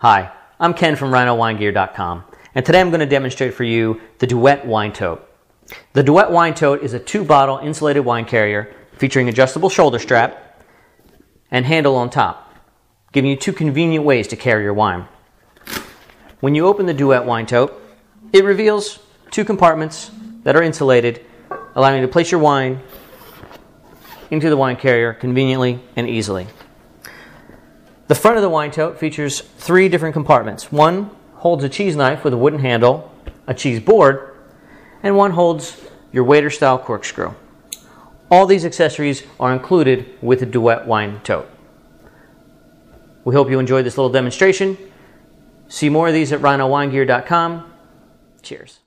Hi, I'm Ken from RhinoWineGear.com, and today I'm going to demonstrate for you the Duet Wine Tote. The Duet Wine Tote is a two-bottle insulated wine carrier featuring adjustable shoulder strap and handle on top, giving you two convenient ways to carry your wine. When you open the Duet Wine Tote, it reveals two compartments that are insulated, allowing you to place your wine into the wine carrier conveniently and easily. The front of the wine tote features three different compartments. One holds a cheese knife with a wooden handle, a cheese board, and one holds your waiter style corkscrew. All these accessories are included with the Duet wine tote. We hope you enjoyed this little demonstration. See more of these at rhinowinegear.com. Cheers.